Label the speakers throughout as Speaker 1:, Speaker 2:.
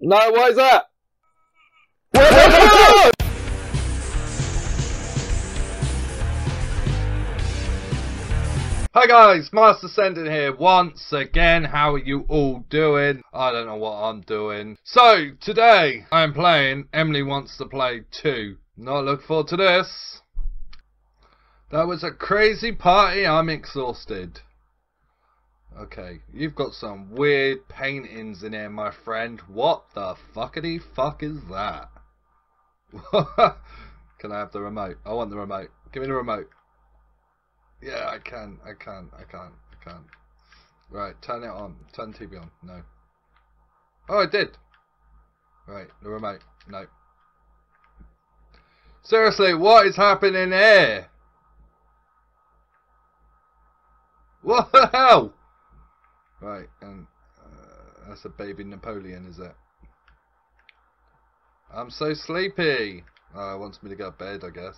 Speaker 1: No, why is that? Hi guys, Master Sending here once again. How are you all doing? I don't know what I'm doing. So, today I'm playing Emily Wants to Play Too. Not looking forward to this. That was a crazy party, I'm exhausted. Okay, you've got some weird paintings in here, my friend. What the fuckity fuck is that? Can I have the remote? I want the remote. Give me the remote. Yeah, I can. I can. I can. I can. Right, turn it on. Turn TV on. No. Oh, I did. Right, the remote. No. Seriously, what is happening here? What the hell? Right, and uh, that's a baby Napoleon, is it? I'm so sleepy. Oh, it wants me to go to bed, I guess.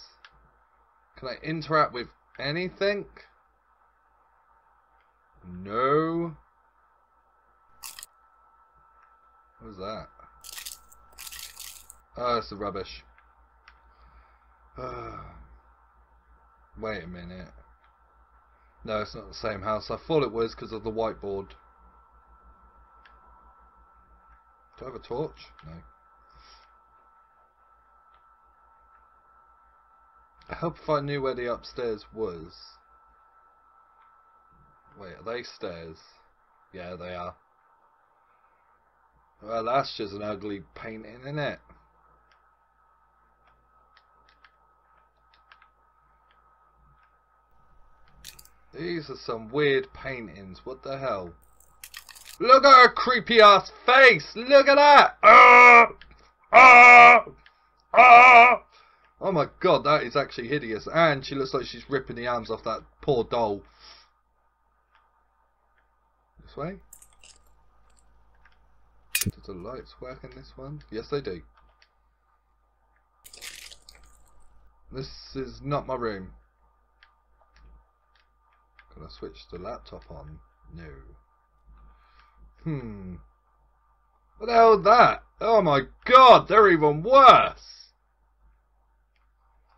Speaker 1: Can I interact with anything? No. What was that? Oh, it's the rubbish. Wait a minute. No, it's not the same house. I thought it was because of the whiteboard. Do I have a torch? No. I hope if I knew where the upstairs was. Wait, are they stairs? Yeah, they are. Well, that's just an ugly painting, isn't it? These are some weird paintings. What the hell? Look at her creepy ass face! Look at that! Ah! Ah! Ah! Oh my god, that is actually hideous. And she looks like she's ripping the arms off that poor doll. This way? Do the lights work in this one? Yes, they do. This is not my room. Switch the laptop on? No. Hmm. What the hell that? Oh my god, they're even worse!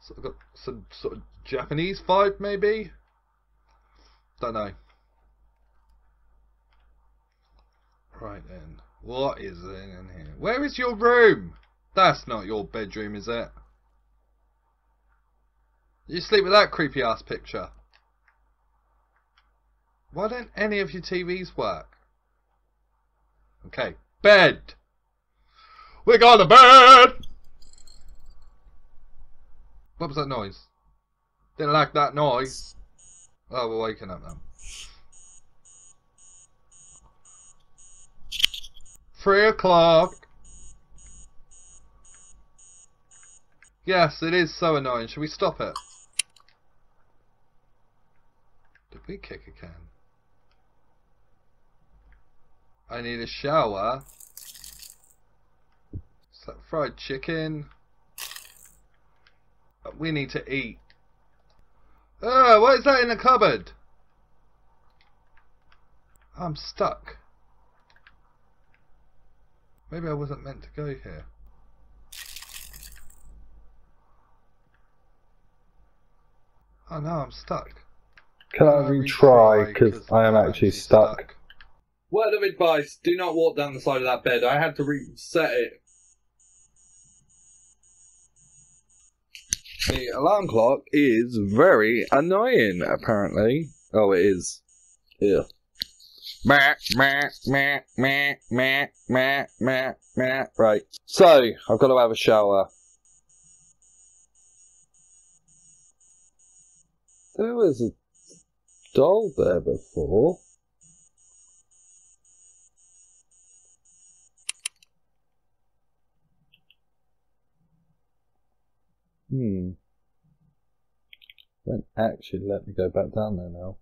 Speaker 1: So I've got some sort of Japanese vibe, maybe? Don't know. Right then. What is in here? Where is your room? That's not your bedroom, is it? You sleep with that creepy ass picture. Why don't any of your TVs work? Okay, bed! We're going to bed! What was that noise? Didn't like that noise. Oh, we're waking up now. Three o'clock. Yes, it is so annoying. Should we stop it? Did we kick a can? I need a shower. Is that fried chicken? We need to eat. Oh, what is that in the cupboard? I'm stuck. Maybe I wasn't meant to go here. Oh no, I'm stuck.
Speaker 2: Can I retry? Because I am actually stuck.
Speaker 1: Word of advice, do not walk down the side of that bed. I had to reset it. The alarm clock is very annoying, apparently. Oh, it is. Yeah. Right. So, I've got to have a shower. There was a doll there before. Hmm. Won't actually let me go back down there now.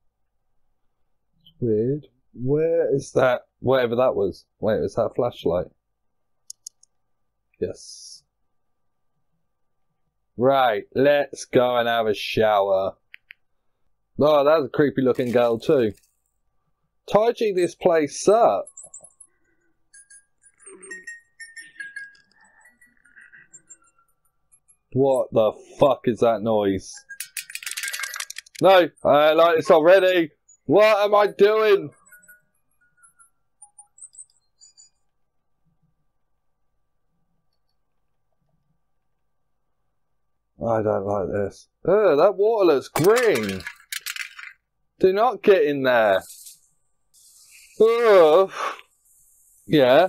Speaker 1: It's weird. Where is that? Whatever that was. Wait, is that flashlight? Yes. Right, let's go and have a shower. Oh, that's a creepy looking girl too. Tidy this place up.
Speaker 2: What the fuck is that noise? No, I like this already. What am I doing? I don't like this. Ugh, that water looks green. Do not get in there. Ugh. Yeah.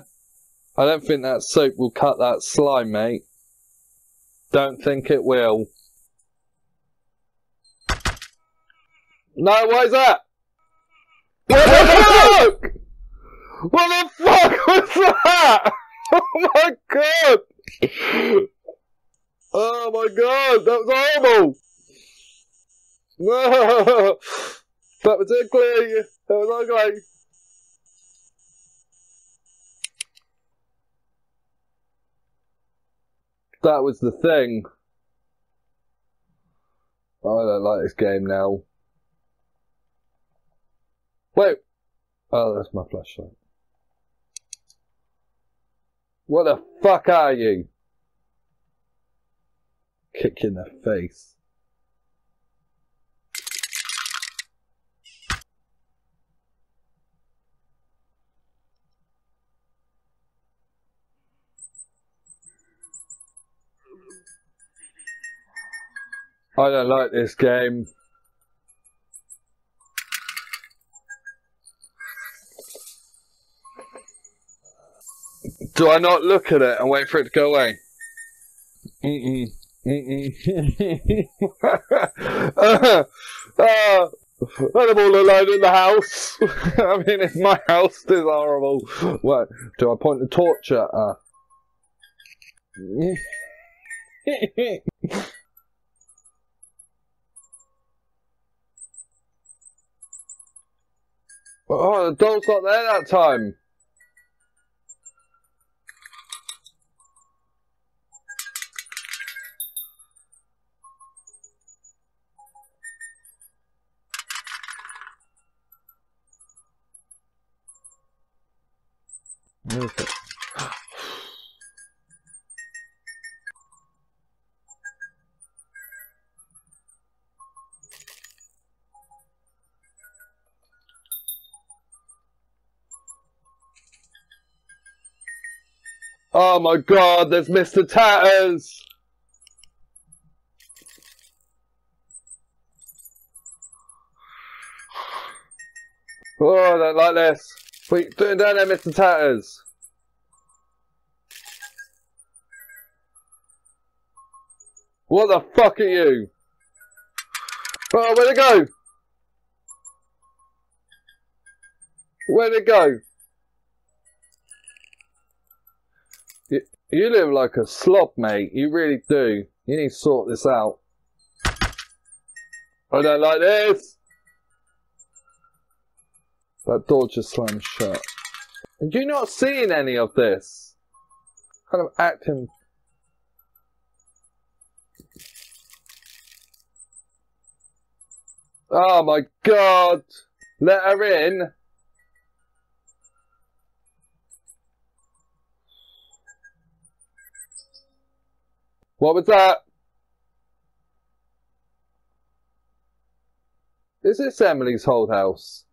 Speaker 2: I don't think that soap will cut that slime, mate. Don't think it will. No, what is that? What the fuck? What the fuck was that? Oh my god! Oh my god, that was horrible! No! That was ugly! That was ugly! That was the thing. Oh, I don't like this game now. Wait! Oh, that's my flashlight. What the fuck are you? Kick in the face. I don't like this game. Do I not look at it and wait for it to go away? Mm-mm. Mm-mm. uh, uh, I'm all alone in the house. I mean, it's my house. Is horrible. What? Do I point the torch at her? oh, the doll's not there that time. It? Oh my god, there's Mr. Tatters! Oh, I don't like this. Wait, turn down there, Mr. Tatters. What the fuck are you? Oh, where'd it go? Where'd it go? You, live like a slob, mate. You really do. You need to sort this out. I don't like this. That door just slammed shut. And you're not seeing any of this. Kind of acting. Oh my god! Let her in! What was that? Is this Emily's old house?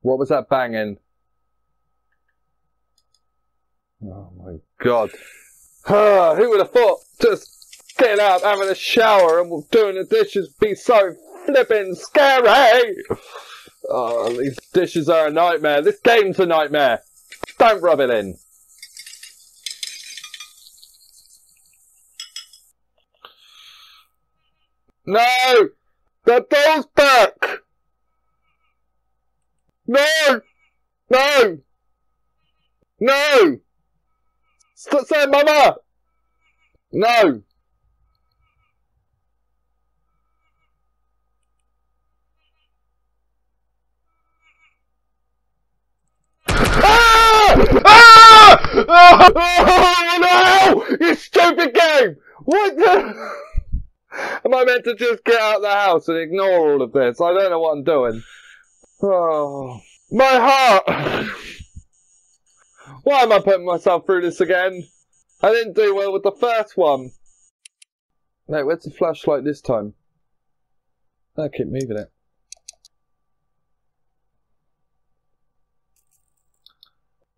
Speaker 2: What was that banging? Oh my god. Who would have thought just getting out, having a shower and doing the dishes be so flipping scary? Oh, these dishes are a nightmare. This game's a nightmare. Don't rub it in. No! The doll's back! No! No! No! Stop saying mama! No!
Speaker 1: Ah! Ah!
Speaker 2: Oh no! You stupid game! What the? Am I meant to just get out of the house and ignore all of this? I don't know what I'm doing. Oh, my heart! Why am I putting myself through this again? I didn't do well with the first one. Wait, where's the flashlight this time? I keep moving it.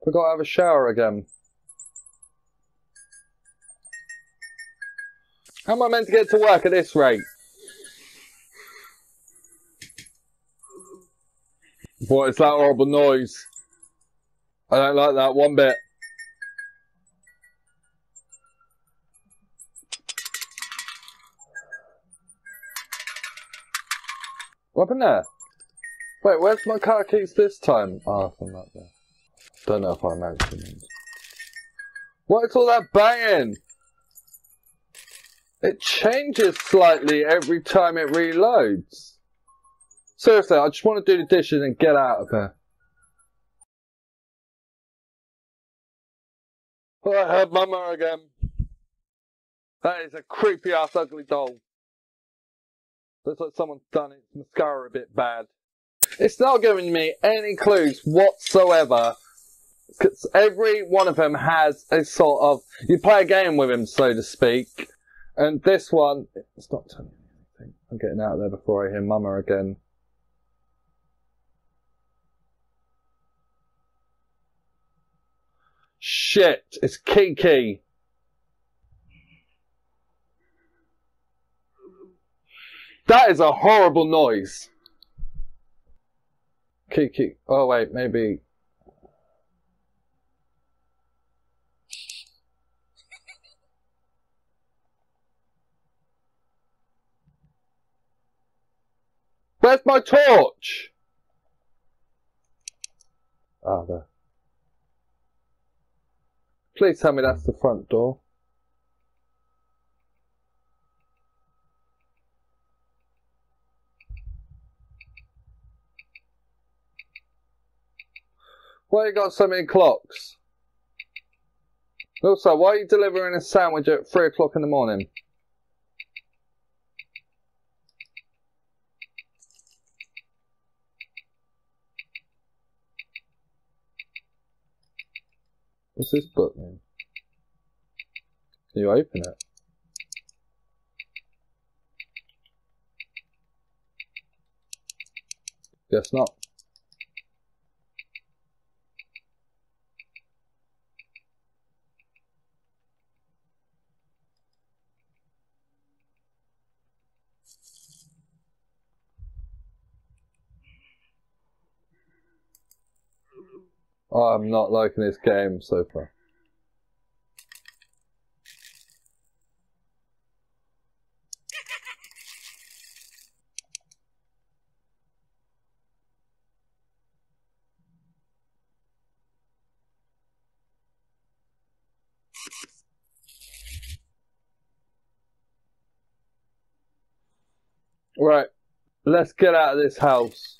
Speaker 2: Forgot to have a shower again. How am I meant to get to work at this rate? What is that horrible noise? I don't like that one bit. What happened there? Wait, where's my car keys this time? Ah, oh, from that there. Don't know if I mentioned. What's all that banging? It changes slightly every time it reloads. Seriously, I just want to do the dishes and get out of here. Oh, I heard Mama again. That is a creepy ass ugly doll. Looks like someone's done its mascara a bit bad. It's not giving me any clues whatsoever. Because every one of them has a sort of, you play a game with him, so to speak. And this one, it's not anything. I'm getting out of there before I hear Mama again. Shit, it's Kiki. That is a horrible noise. Kiki. Oh wait, maybe. Where's my torch? Ah, there. Please tell me that's the front door. Why you got so many clocks? Also, why are you delivering a sandwich at 3 o'clock in the morning? What's this button? Can you open it? Guess not. I'm not liking this game so far. Right, let's get out of this house.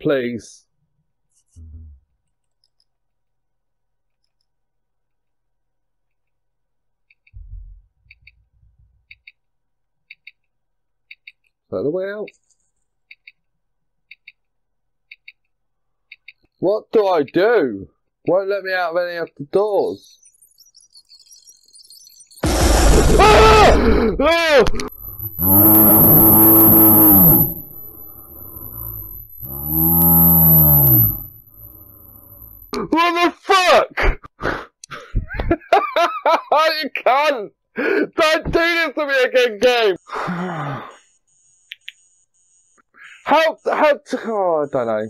Speaker 2: Please. That the way out? What do I do? Won't let me out of any of the doors. Ah! Ah! What the fuck? you can't! Don't do this to me again, game! How, how, oh, I don't know.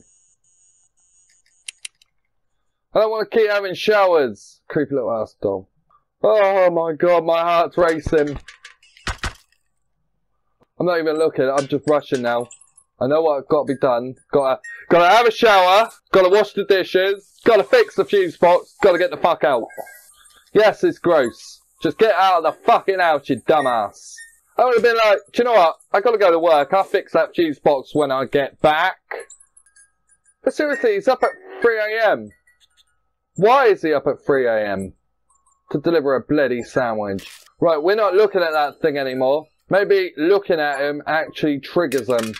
Speaker 2: I don't want to keep having showers. Creepy little ass doll. Oh my god, my heart's racing. I'm not even looking, I'm just rushing now. I know what's got to be done. Gotta, gotta have a shower, gotta wash the dishes, gotta fix the fuse box, gotta get the fuck out. Yes, it's gross. Just get out of the fucking house, you dumbass. I would have been like, do you know what? I gotta go to work. I'll fix that fuse box when I get back. But seriously, he's up at 3am. Why is he up at 3am? To deliver a bloody sandwich. Right, we're not looking at that thing anymore. Maybe looking at him actually triggers him.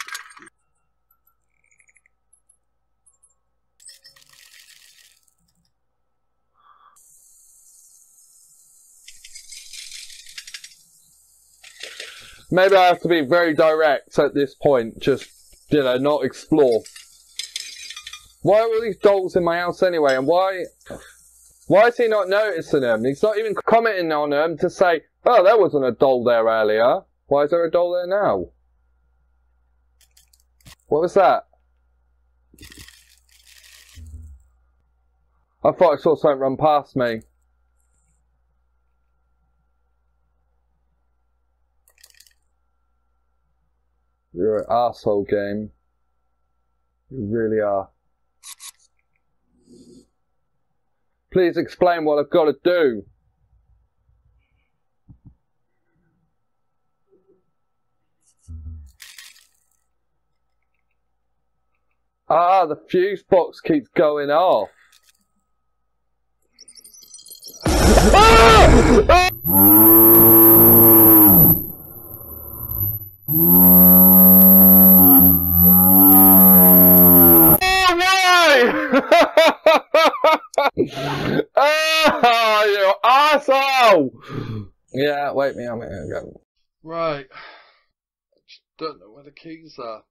Speaker 2: Maybe I have to be very direct at this point. Just, you know, not explore. Why are all these dolls in my house anyway? And why, why is he not noticing them? He's not even commenting on them to say, oh, there wasn't a doll there earlier. Why is there a doll there now? What was that? I thought I saw something run past me. You're an asshole game. You really are. Please explain what I've got to do. Ah, the fuse box keeps going off. Ah! Oh, you asshole! Yeah, wait me, I'm gonna go.
Speaker 1: Right. I just don't know where the keys are.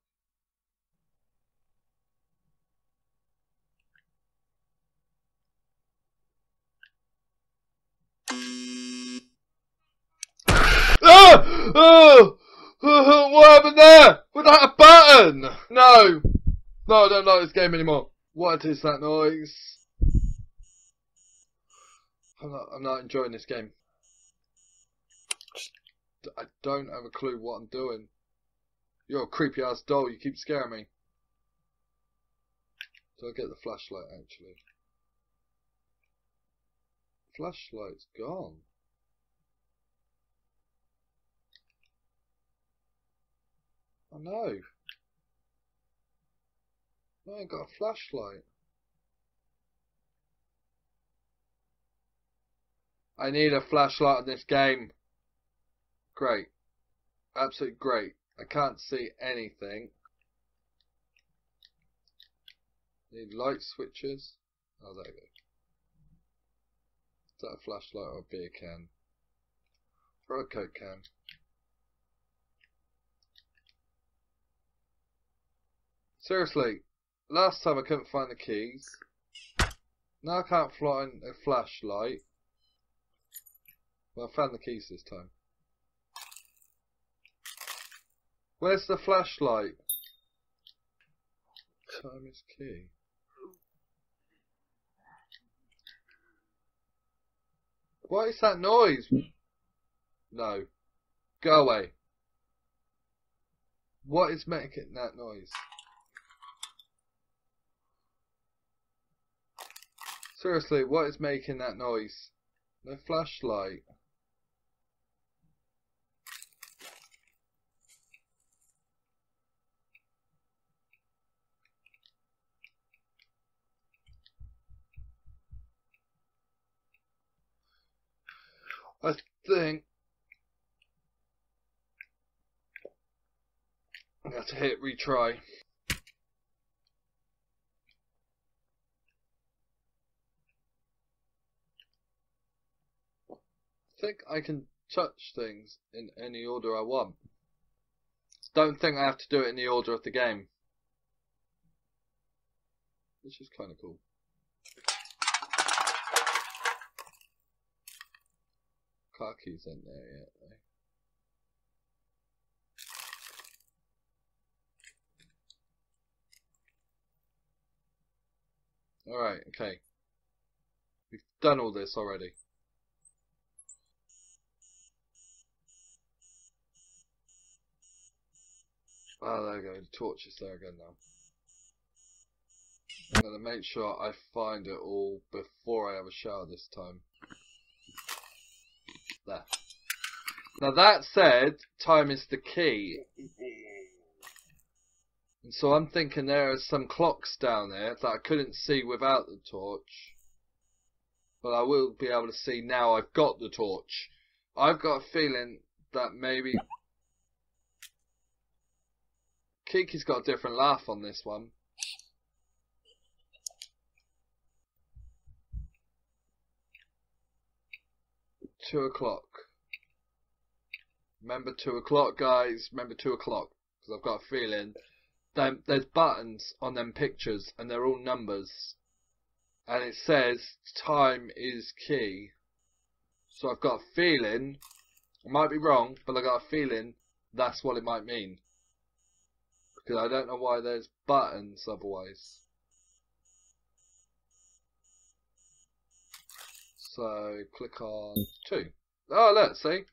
Speaker 1: Ah! Oh! Oh, what happened there? Was that a button? No! No, I don't like this game anymore. What is that noise? I'm not, I'm not enjoying this game. I don't have a clue what I'm doing. You're a creepy ass doll, you keep scaring me. Do I get the flashlight actually? Flashlight's gone. Oh know. I ain't got a flashlight. I need a flashlight in this game. Great. Absolutely great. I can't see anything. Need light switches. Oh, there we go. Is that a flashlight or a beer can? Or a coke can? Seriously, last time I couldn't find the keys. Now I can't find a flashlight. Well, I found the keys this time. Where's the flashlight? Time is key. What is that noise? No. Go away. What is making that noise? Seriously, what is making that noise? No flashlight. I think have to hit retry. I think I can touch things in any order I want. Don't think I have to do it in the order of the game. Which is kind of cool. Keys in there yet. Though. Alright, okay. We've done all this already. Oh, there we go. The torch is there again now. I'm going to make sure I find it all before I have a shower this time. There. Now that said, time is the key. And so I'm thinking there are some clocks down there that I couldn't see without the torch. But I will be able to see now I've got the torch. I've got a feeling that maybe... Kiki's got a different laugh on this one. Two o'clock. Remember two o'clock, guys. Remember two o'clock. Because I've got a feeling them, there's buttons on them pictures and they're all numbers. And it says time is key. So I've got a feeling, I might be wrong, but I got a feeling that's what it might mean. Because I don't know why there's buttons otherwise. So click on two. Oh, look, see?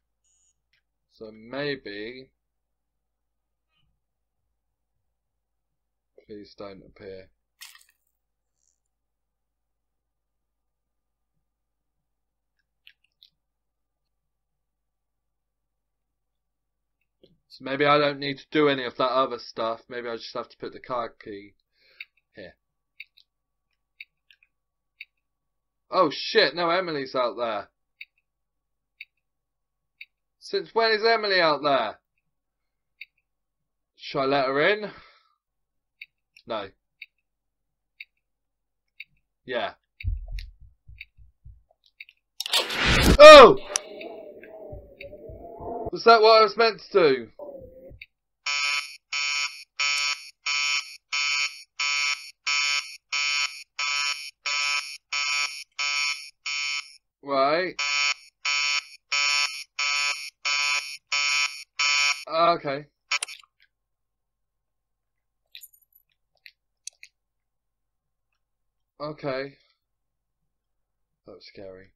Speaker 1: So maybe. Please don't appear. So maybe I don't need to do any of that other stuff. Maybe I just have to put the card key here. Oh shit, no, Emily's out there. Since when is Emily out there? Should I let her in? No. Yeah. Oh! Was that what I was meant to do? Right. Okay. Okay. That was scary.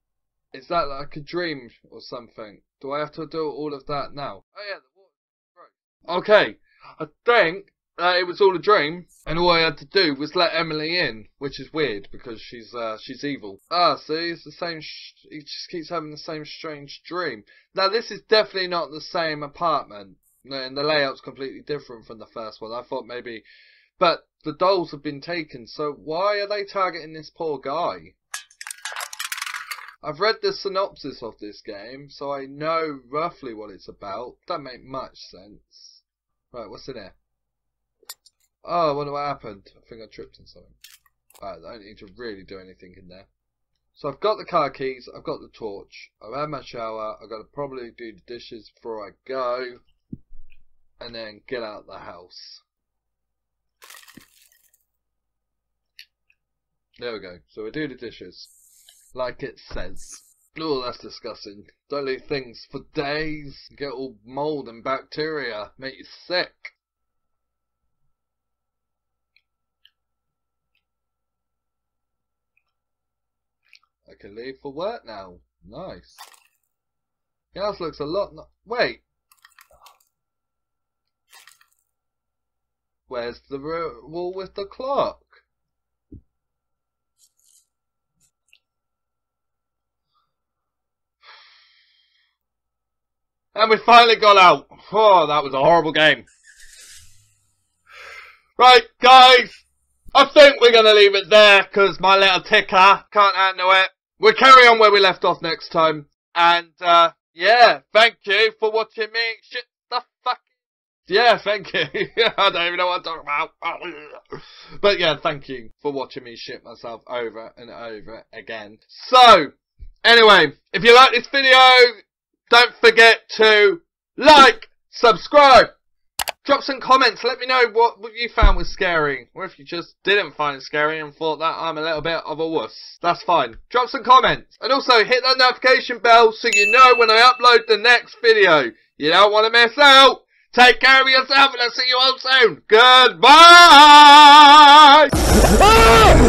Speaker 1: Is that like a dream or something? Do I have to do all of that now? Oh yeah, the. Okay. I think uh, it was all a dream, and all I had to do was let Emily in, which is weird because she's uh, she's evil. Ah, see, it's the same. He just keeps having the same strange dream. Now this is definitely not the same apartment, and the layout's completely different from the first one. I thought maybe, but the dolls have been taken, so why are they targeting this poor guy? I've read the synopsis of this game, so I know roughly what it's about. Don't make much sense. Right, what's in here? Oh, I wonder what happened. I think I tripped on something. Right, I don't need to really do anything in there. So I've got the car keys, I've got the torch, I've had my shower, I've got to probably do the dishes before I go, and then get out the house. There we go. So we do the dishes, like it says. Oh, that's disgusting. Don't leave things for days. Get all mold and bacteria. Make you sick. I can leave for work now. Nice. House looks a lot. No Wait. Where's the wall with the clock? And we finally got out. Oh, that was a horrible game. Right, guys. I think we're going to leave it there because my little ticker can't handle it. We'll carry on where we left off next time. And, uh, yeah, thank you for watching me. Shit the fuck. Yeah, thank you. I don't even know what I'm talking about. but yeah, thank you for watching me shit myself over and over again. So, anyway, if you like this video, don't forget to like, subscribe, Drop some comments. Let me know what, you found was scary. Or if you just didn't find it scary and thought that I'm a little bit of a wuss. That's fine. Drop some comments. And also hit that notification bell so you know when I upload the next video. You don't want to miss out. Take care of yourself and I'll see you all soon. Goodbye! Ah!